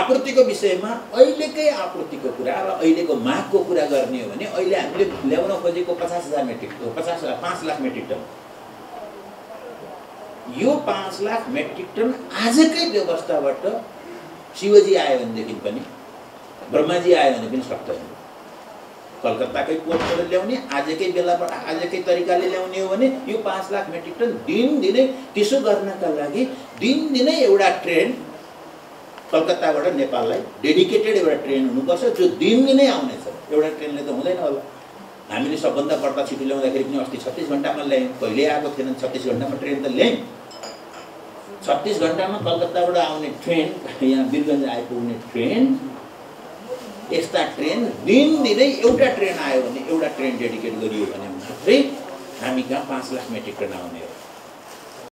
आपूर्तिको विषयमा अहिलेकै आपूर्तिको कुरा र अहिलेको मागको कुरा गर्ने हो भने अहिले हामीले ल्याउन खोजेको पचास हजार मेट्रिक पचास पाँच लाख मेट्रिक टन। यो पाँच लाख मेट्रिक टन आजकै व्यवस्थाबाट शिवजी आयो भनेदेखि पनि ब्रह्माजी आयो भने पनि सक्दैन कलकत्ताकै पोर्टबाट ल्याउने आजकै बेलाबाट आजकै तरिकाले ल्याउने हो भने यो पाँच लाख मेट्रिक टन दिनदिनै त्यसो गर्नका लागि दिनदिनै एउटा ट्रेन कलकत्ताबाट नेपाललाई डेडिकेटेड एउटा ट्रेन हुनुपर्छ जो दिनदिनै आउनेछ एउटा ट्रेनले त हुँदैन होला। हामीले सबभन्दा बढ्ता छिटो ल्याउँदाखेरि पनि अस्ति छत्तिस घन्टामा ल्यायौँ कहिले आएको थिएन छत्तिस घन्टामा ट्रेन त ल्यायौँ। छत्तिस घन्टामा कलकत्ताबाट आउने ट्रेन यहाँ वीरगञ्ज आइपुग्ने ट्रेन यस्ता ट्रेन दिनदिनै एउटा ट्रेन आयो भने एउटा ट्रेन डेडिकेट गरियो भने मात्रै हामी कहाँ पाँच लाख मेट्रिक टन आउने हो।